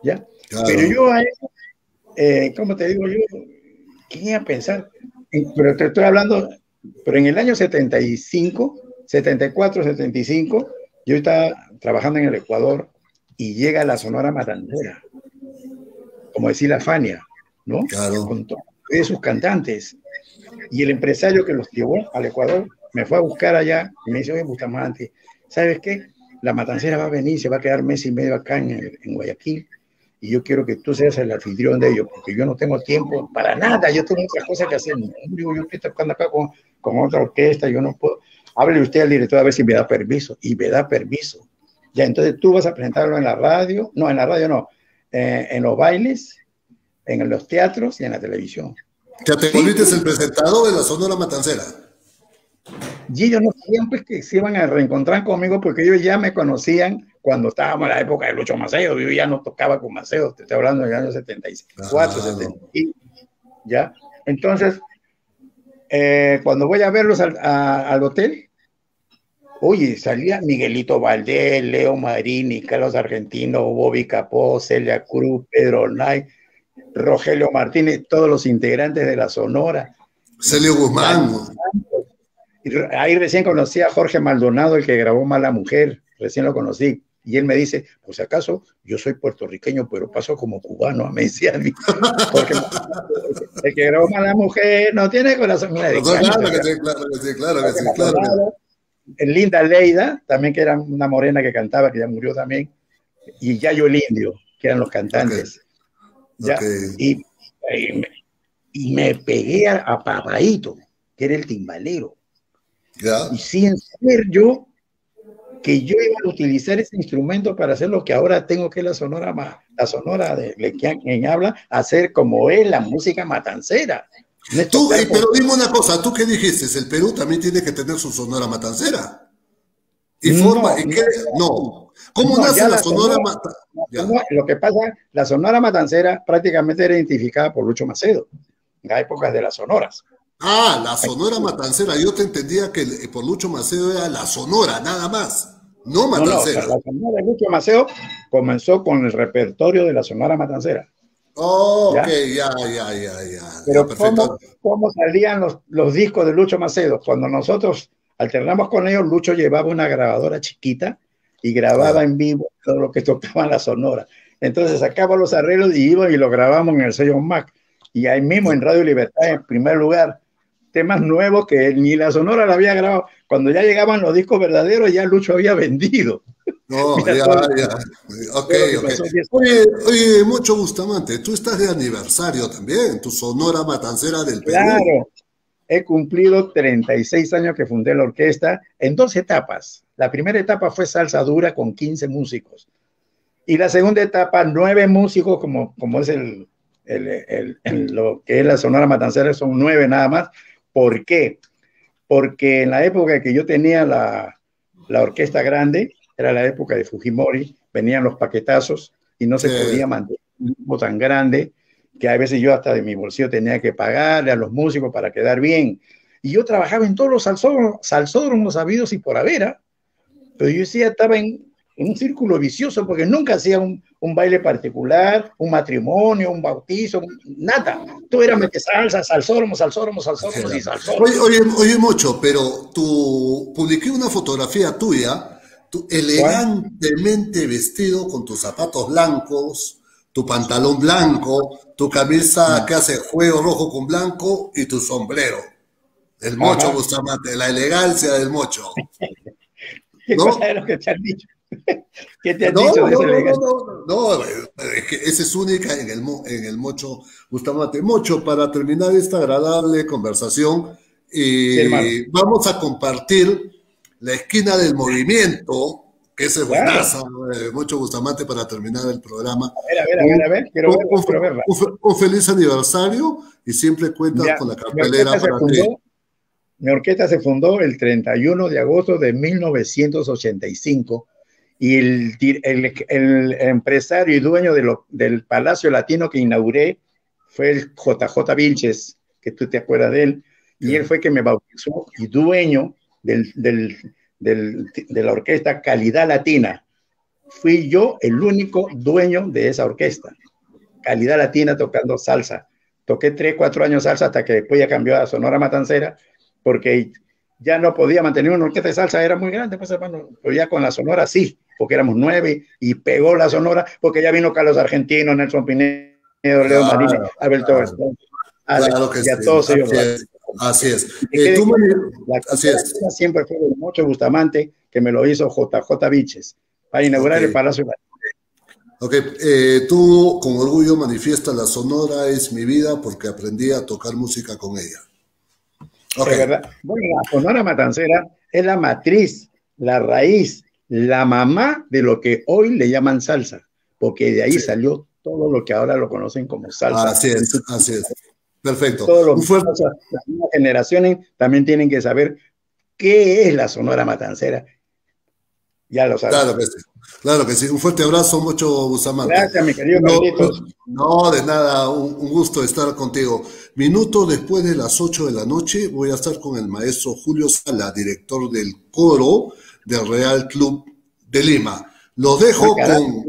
¿Ya? Pero yo a eso, eh, ¿cómo te digo yo? ¿Quién iba a pensar? Pero te estoy hablando, pero en el año 75, 74, 75, yo estaba trabajando en el Ecuador y llega la Sonora Matancera, como decir la Fania, ¿no? Claro. Con todos sus cantantes. Y el empresario que los llevó al Ecuador me fue a buscar allá y me dice, oye, Bustamante, ¿sabes qué? La matancera va a venir, se va a quedar mes y medio acá en, en Guayaquil y yo quiero que tú seas el anfitrión de ellos, porque yo no tengo tiempo para nada, yo tengo muchas cosas que hacer. Digo, yo estoy tocando acá con, con otra orquesta, yo no puedo. Hable usted al director a ver si me da permiso, y me da permiso. Ya, entonces tú vas a presentarlo en la radio, no, en la radio no, eh, en los bailes, en los teatros y en la televisión. Ya te volviste el presentador de la Sonora Matancera. Y ellos no pues, que se iban a reencontrar conmigo porque ellos ya me conocían cuando estábamos en la época de Lucho Maceo. Yo ya no tocaba con Maceo, te estoy hablando del año 74, 75. ¿Ya? Entonces, eh, cuando voy a verlos al, al, hotel, oye, salía Miguelito Valdés, Leo Marini, Carlos Argentino, Bobby Capó, Celia Cruz, Pedro Nay, Rogelio Martínez, todos los integrantes de la Sonora. Celio Guzmán. Ahí recién conocí a Jorge Maldonado, el que grabó Mala Mujer, recién lo conocí. Y él me dice, pues acaso yo soy puertorriqueño, pero paso como cubano, me decía a mí. Porque el que grabó Mala Mujer no tiene corazón. Mira, claro, que sí, claro que sí, claro que sí, claro. Linda Leida, también que era una morena que cantaba, que ya murió también. Y Yayo el Indio, que eran los cantantes. ¿ya? Y, y, me, pegué a, a Papaito, que era el timbalero. Y sin saber yo que yo iba a utilizar ese instrumento para hacer lo que ahora tengo que la sonora, la sonora de, quien habla, hacer como es la música matancera. Tú, pero dime una cosa, ¿tú qué dijiste? El Perú también tiene que tener su sonora matancera. ¿Y forma? No, qué? no. ¿Cómo nace la, sonora, matancera? Lo que pasa, la sonora matancera prácticamente era identificada por Lucho Macedo, en las épocas de las sonoras. Ah, la Sonora Matancera. Yo te entendía que por Lucho Maceo era la Sonora, nada más. No Matancera. la Sonora de Lucho Maceo comenzó con el repertorio de la Sonora Matancera. Oh, ok, ya, ya, ya, ya. Pero ¿cómo, salían los, los, discos de Lucho Macedo? Cuando nosotros alternamos con ellos, Lucho llevaba una grabadora chiquita y grababa en vivo todo lo que tocaba la Sonora. Entonces sacaba los arreglos y iba y lo grabamos en el sello Mac. Y ahí mismo en Radio Libertad, en primer lugar, temas nuevos que ni la Sonora la había grabado. Cuando ya llegaban los discos verdaderos, ya Lucho había vendido. No, ya, ya. Ok, Oye, oye, mucho Bustamante, tú estás de aniversario también, tu Sonora Matancera del Perú. Claro, he cumplido 36 años que fundé la orquesta en dos etapas. La primera etapa fue salsa dura con 15 músicos. Y la segunda etapa, nueve músicos, como, como es el, el, el, lo que es la Sonora Matancera, son nueve nada más ¿Por qué? Porque en la época que yo tenía la, orquesta grande, era la época de Fujimori, venían los paquetazos y no se podía mantener un grupo tan grande que a veces yo hasta de mi bolsillo tenía que pagarle a los músicos para quedar bien. Y yo trabajaba en todos los salsódromos, sabidos y por haber, ¿ah? pero yo sí estaba en, un círculo vicioso porque nunca hacía un, baile particular, un matrimonio, un bautizo, nada. Tú eras mete salsa, salsódromo, salsódromo, salsódromo y salsódromo. Oye, oye, oye, Mocho, pero tú publiqué una fotografía tuya, tú elegantemente vestido con tus zapatos blancos, tu pantalón blanco, tu camisa que hace juego rojo con blanco y tu sombrero. El mocho Bustamante, la elegancia del mocho. ¿Qué ¿No? cosa lo que te han dicho? ¿Qué te han no, dicho de no, no, no, no, es que esa es única en el, en el Mocho Bustamante. Mocho, para terminar esta agradable conversación, eh, vamos a compartir la esquina del movimiento, que es buenazo, eh, Mocho Bustamante, para terminar el programa. A ver, a ver, a ver, a ver, quiero, un, un, un, feliz aniversario y siempre cuentas con la cartelera para ti. Mi orquesta se fundó el 31 de agosto de 1985 y el, el, empresario y dueño de lo, del Palacio Latino que inauguré fue el JJ Vilches, que tú te acuerdas de él, y él fue que me bautizó y dueño del, del, de la orquesta Calidad Latina. Fui yo el único dueño de esa orquesta, Calidad Latina tocando salsa. Toqué tres, cuatro años salsa hasta que después ya cambió a Sonora Matancera, porque ya no podía mantener una orquesta de salsa, era muy grande, pues hermano, pero ya con la Sonora sí porque éramos nueve, y pegó la sonora, porque ya vino Carlos Argentino, Nelson Pinedo, Leo Marini, Alberto claro que y a todos ellos. Así es. Eh, la así es. siempre fue de mucho Bustamante, que me lo hizo JJ Viches, para inaugurar el Palacio. Ok, eh, tú con orgullo manifiesta la Sonora es mi vida porque aprendí a tocar música con ella. Okay. verdad. Bueno, la Sonora Matancera es la matriz, la raíz, la mamá de lo que hoy le llaman salsa, porque de ahí salió todo lo que ahora lo conocen como salsa. Así es, así es. Perfecto. Todos los las nuevas generaciones también tienen que saber qué es la Sonora Matancera. Ya lo saben. Claro que sí. Claro que sí. Un fuerte abrazo, mucho Bustamante. Gracias, mi querido no, no, de nada, un, gusto estar contigo. Minuto después de las 8 de la noche voy a estar con el maestro Julio Sala, director del coro del Real Club de Lima. Lo dejo con...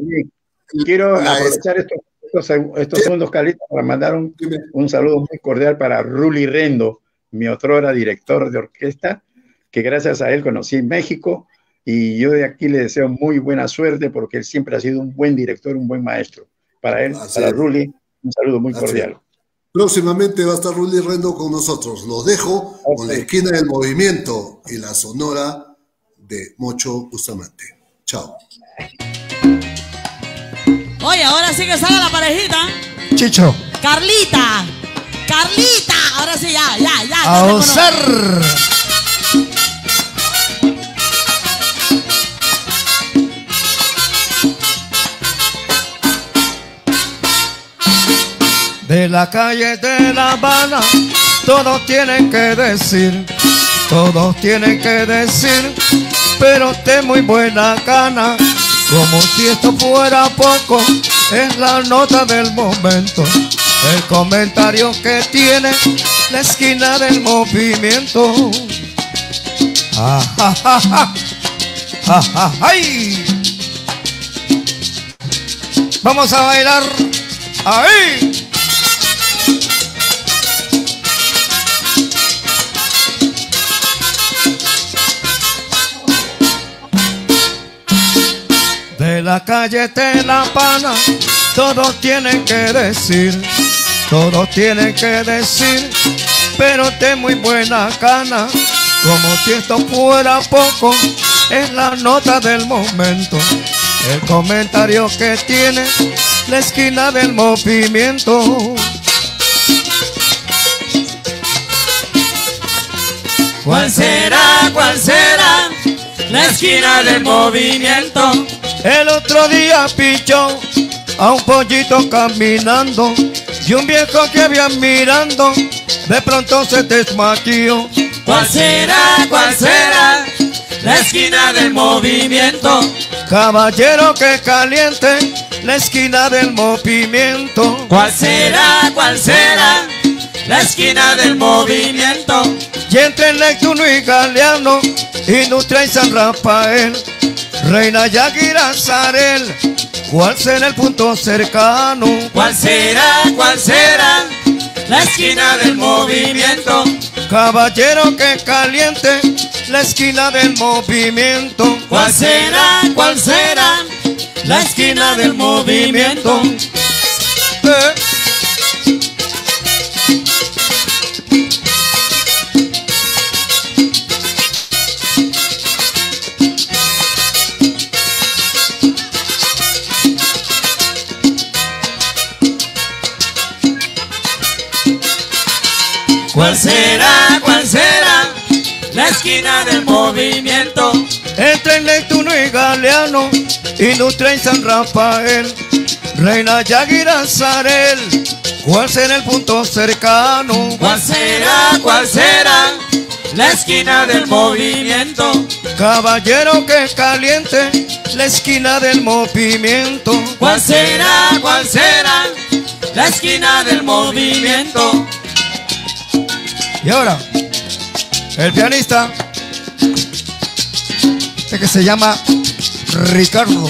Quiero aprovechar estos estos, segundos, Carlitos, para mandar un, un, saludo muy cordial para Ruli Rendo, mi otrora director de orquesta, que gracias a él conocí en México y yo de aquí le deseo muy buena suerte porque él siempre ha sido un buen director, un buen maestro. Para él, para Ruli, un saludo muy cordial. Próximamente va a estar Ruli Rendo con nosotros. Lo dejo con la esquina del movimiento y la sonora de Mocho Bustamante. Chao. Oye, ahora sí que sale la parejita. Chicho. Carlita. Carlita. Ahora sí, ya, ya, ya. A usar. De la calle de La Habana, todos tienen que decir, todos tienen que decir, pero de muy buena gana como si esto fuera poco, es la nota del momento. El comentario que tiene la esquina del movimiento. Vamos a bailar. Ahí. La calle de La Pana, todos tienen que decir, todos tienen que decir, pero de muy buena gana, como si esto fuera poco, es la nota del momento, el comentario que tiene la esquina del movimiento. ¿Cuál será, cuál será la esquina del movimiento? El otro día pichó a un pollito caminando y un viejo que había mirando de pronto se desmayó. ¿Cuál será, cuál será la esquina del movimiento? Caballero que caliente la esquina del movimiento. ¿Cuál será, cuál será la esquina del movimiento? Y entre Neptuno y Galeano y Nutra y San Rafael Reina Yaguira Sarel, ¿cuál será el punto cercano? ¿Cuál será, cuál será la esquina del movimiento? Caballero que caliente la esquina del movimiento. ¿Cuál será, cuál será la esquina del movimiento? Eh. ¿Cuál será, cuál será la esquina del movimiento? Entre Neptuno y Galeano, Industria y San Rafael, Reina Yaguira Zarel, ¿cuál será el punto cercano? ¿Cuál será, cuál será la esquina del movimiento? Caballero que caliente la esquina del movimiento. ¿Cuál será, cuál será la esquina del movimiento? Y ahora, el pianista, que se llama Ricardo.